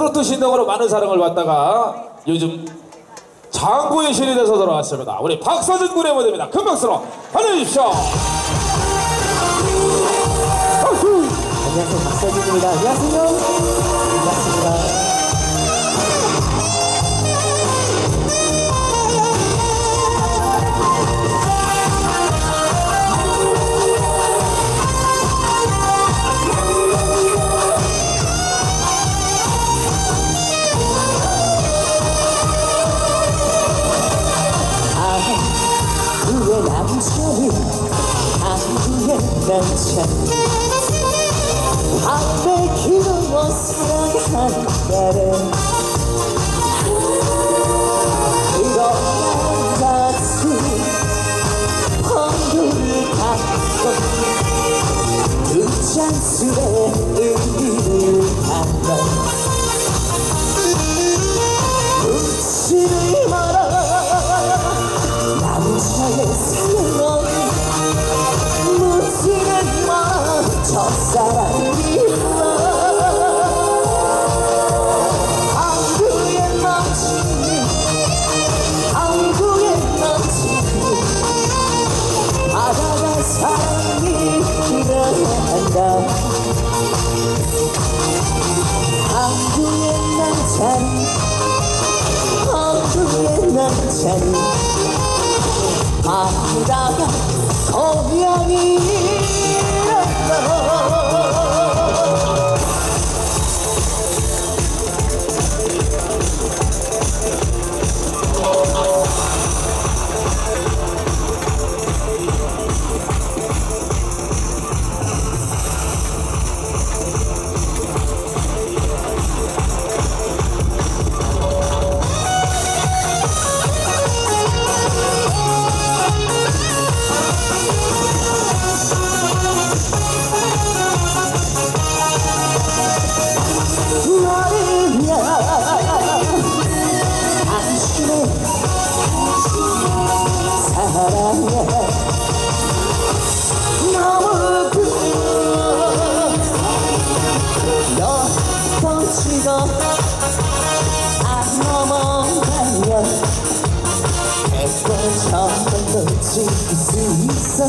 트로트 신동으로 많은 사랑을 받다가 요즘 장구의 신이 돼서 돌아왔습니다. 우리 박서준 군의 무대입니다. 큰 박수로 환영해주십시오. 안녕하세요 박서진입니다 안녕하세요 남자 밤에 기도로 사랑하는 날은 그런 같은 헌물을 갖고 두 잔술의 일어난다. 한국의 남자는 한국의 남자는 바다가 고향이란다 너 넘어가면 백번처럼 놓칠 수 있어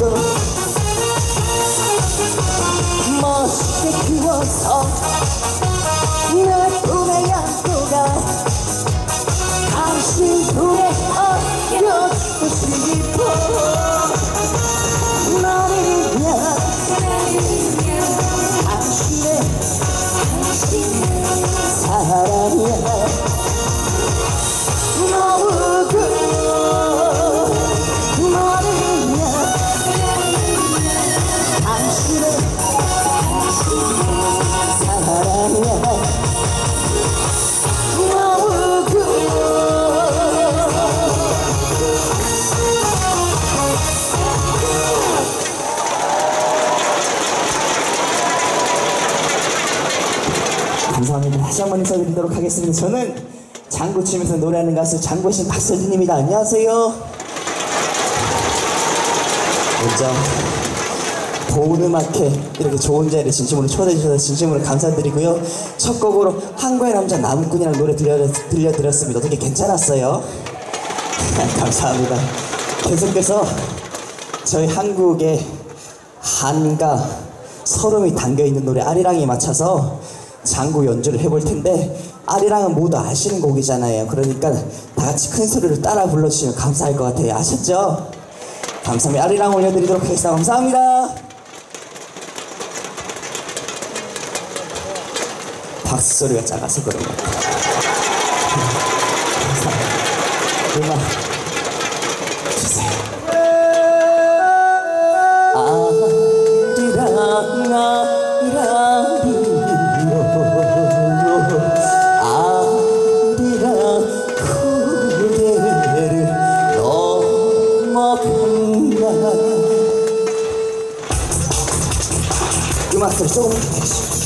다. 다시 한번 인사드리도록 하겠습니다. 저는 장구 치면서 노래하는 가수 장구신 박서진입니다. 안녕하세요. 먼저 보은음악회 이렇게 좋은 자리에 진심으로 초대해 주셔서 진심으로 감사드리고요. 첫 곡으로 한국의 남자 나무꾼이라는 노래 들려, 들려 드렸습니다. 어떻게 괜찮았어요? 감사합니다. 계속해서 저희 한국의 한가 서름이 담겨있는 노래 아리랑에 맞춰서 장구 연주를 해볼 텐데 아리랑은 모두 아시는 곡이잖아요. 그러니까 다 같이 큰 소리로 따라 불러주시면 감사할 것 같아요. 아셨죠? 감사합니다. 아리랑 올려드리도록 하겠습니다. 감사합니다. 박수 소리가 작아서 그런 것 같아요. 음악 주세요. 아리랑 Attention.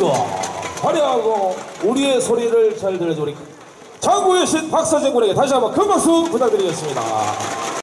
멋지고 화려하고 우리의 소리를 잘 들려줘 우리 장구의 신 박서진 군에게 다시 한번 큰 박수 부탁드리겠습니다.